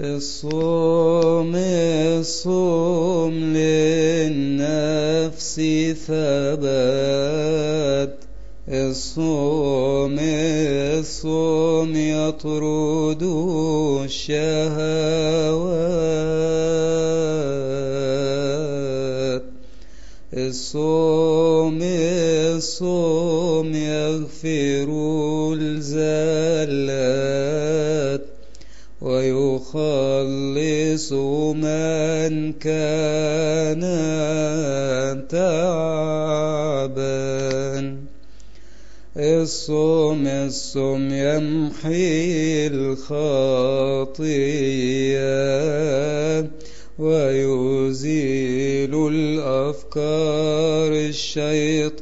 الصوم الصوم للنفس ثبات. الصوم الصوم يطرد الشهوات. الصوم الصوم يغفر الزلات. ويخلص من كان تعبا. الصوم الصوم يمحي الخطيئة ويزيل الأفكار الشيطانية.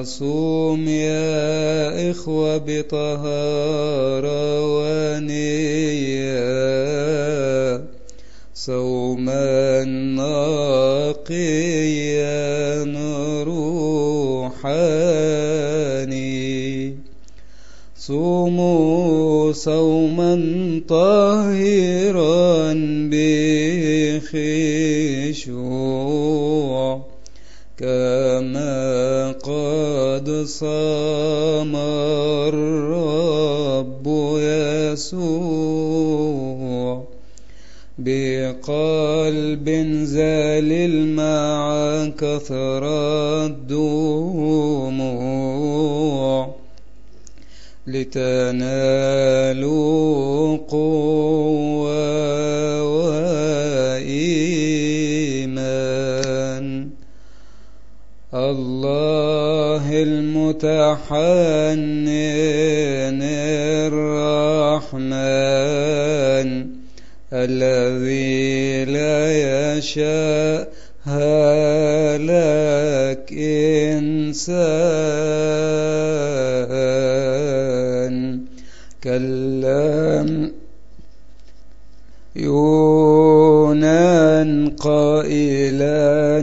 لنصوم يا إخوة بطهارة ونية. صوما نقيا روحاني صوموا صوما طاهرا بخشوع. صام الرب يسوع بقلب ذليل مع كثرة دموع لتنالوا قوة وإيمان. الله المتحنن الرحمن الذي لا يشاء هلاك إنسان كلم يونان قائلا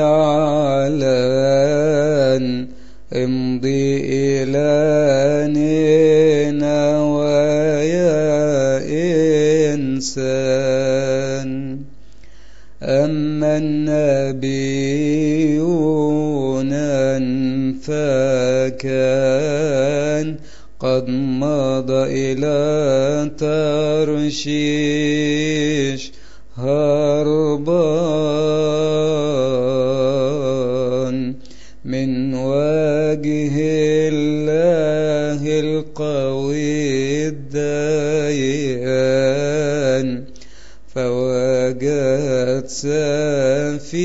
إعلان امضي إلى نينوى يا إنسان. أما النبيون فكان قد مضى إلى ترشيش هربان. وجه الله القوي الديان فوجد سفينة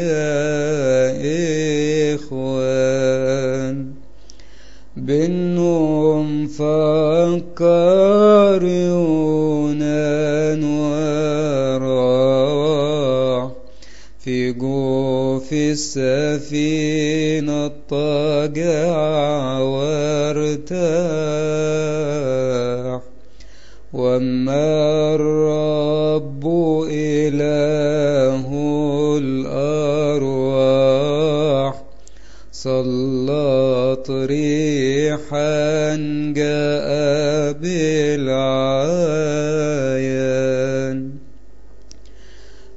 يا إخوان بالنوم فكر السفينة اضطجع وارتاح. وما الرب إله الأرواح صلت ريحا جاء بالعيان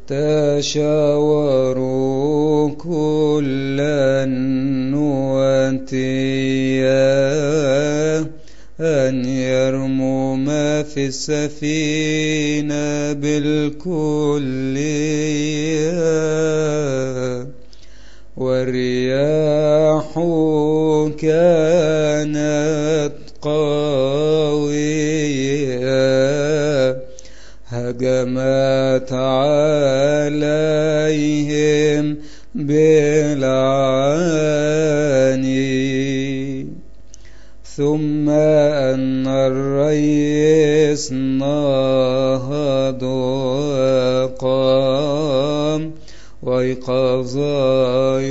تشاوروا في السفينة بالكلية والرياح كانت قوية هجمت عليهم بالعاني. ثم أن الريس نهض وقام ويقظ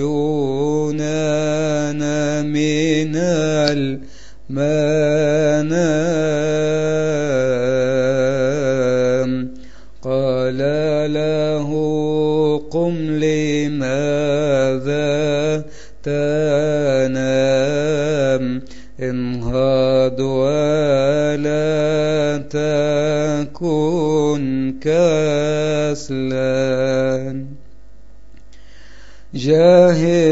يونان من المنام جاهد يا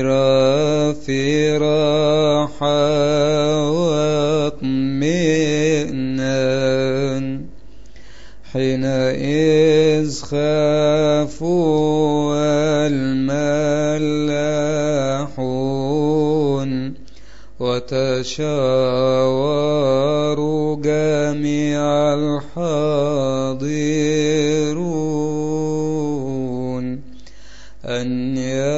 لنصير في راحة واطمئنان حينئذ خافوا الملاحون وتشاوروا جميع الحاضرون أن يلقوا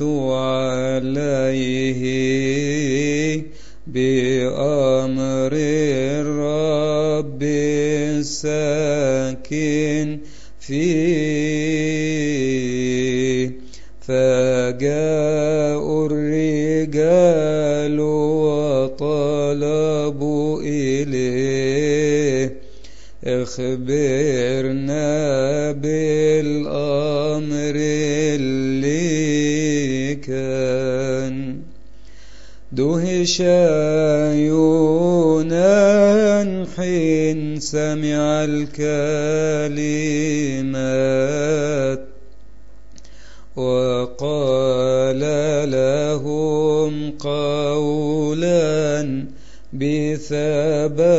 عليه بأمر الرب الساكن فيه. فجاءوا الرجال وطلبوا إليه. اخبرنا بالأمر اللي كان دهش يونان حين سمع الكلمات وقال لهم قولا بثبات.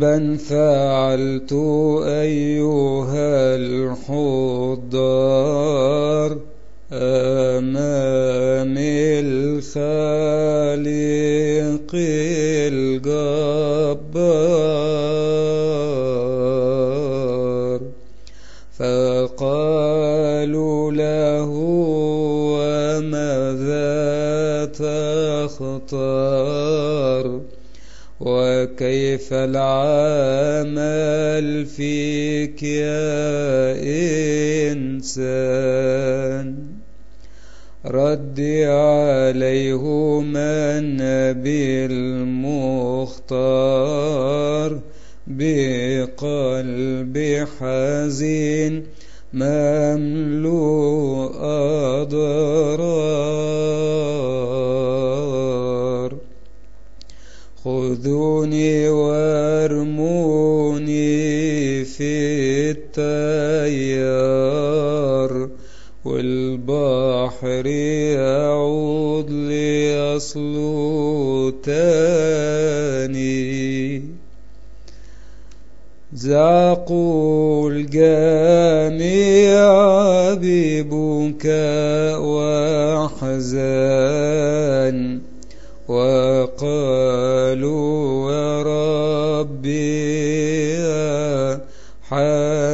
ذنبا فعلت أيها الحضار. أمام الخالق الجبار. فقالوا له وماذا تختار وكيف العمل فيك يا إنسان؟ رد عليهما النبي المختار بقلب حزين مملوء أضرار. خذوني وارموني في التيار والبحر يعود لأصله تاني زعقوا الجميع ببكاء وحزان وقالوا يا ربي يا حنان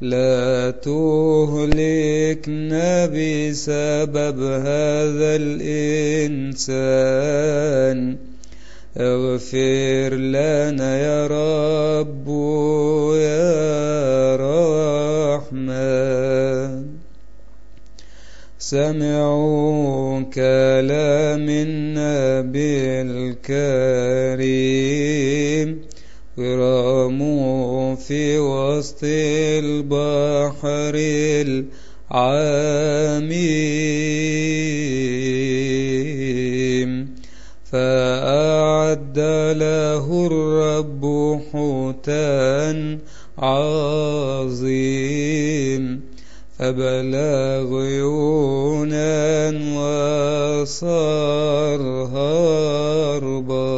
لا تهلكنا بسبب هذا الإنسان. اغفر لنا يا رب يا سمعوا كلام النبي الكريم. ورموا في وسط البحر العميم فأعد له الرب حوتا عظيم. فبلغ عيونا وصار هربا.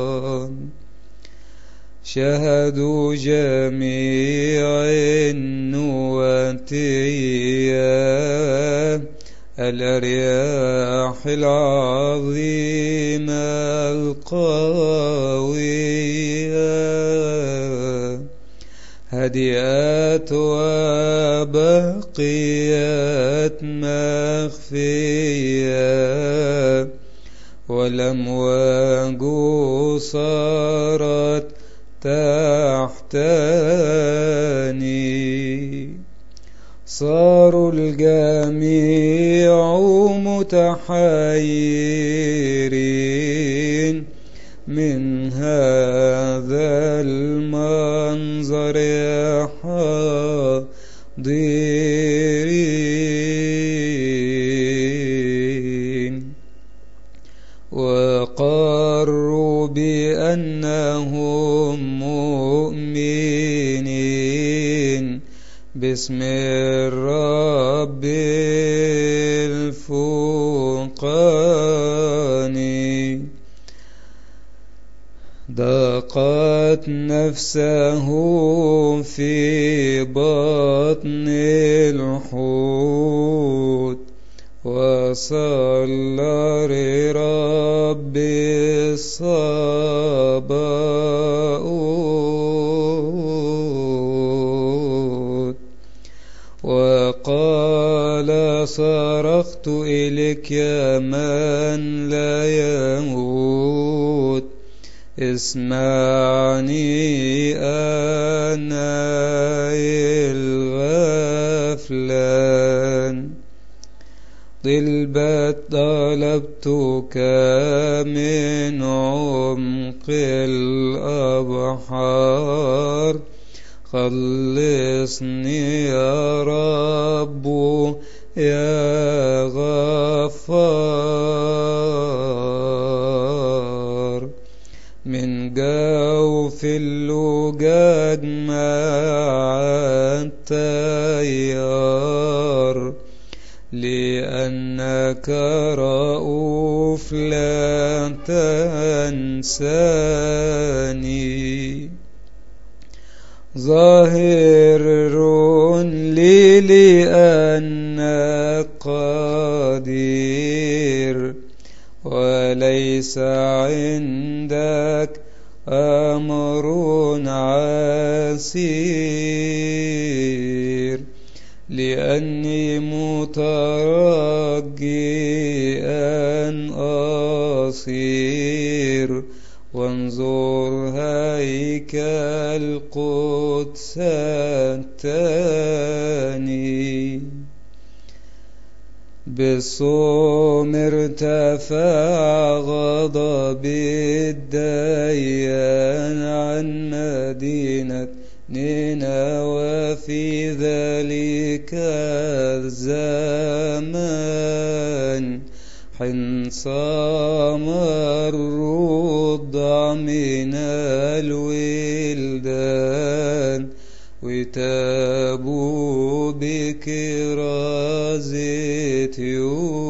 شهدوا جميع النواتية الأرياح العظيمة القوية. هدئات وبقيت مخفية والأمواج صارت تحتني. صاروا الجميع متحيرين من هذا المنظر حاضرين. وقروا بأنهم مؤمنين. باسم الرب الفوقاني ضاقت نفسه في بطن الحوت وصلى لرب الصباؤوت وقال صرخت إليك يا من لا يموت. اسمعني أنا الغفلان. طلبت طلبتك من عمق الأبحار. خلصني يا رب يا غفار. اللجاج مع التيار لأنك رؤوف لا تنساني. ظاهر لي لأنك قدير وليس عندك أمر عسير لأني مترجي أن أصير. وانظر هيكل قدس التاني. بالصوم ارتفع غضب الديان عن مدينة نينوى في ذلك الزمان حين صام الرضع من الولدان وتابوا بكرازة يوم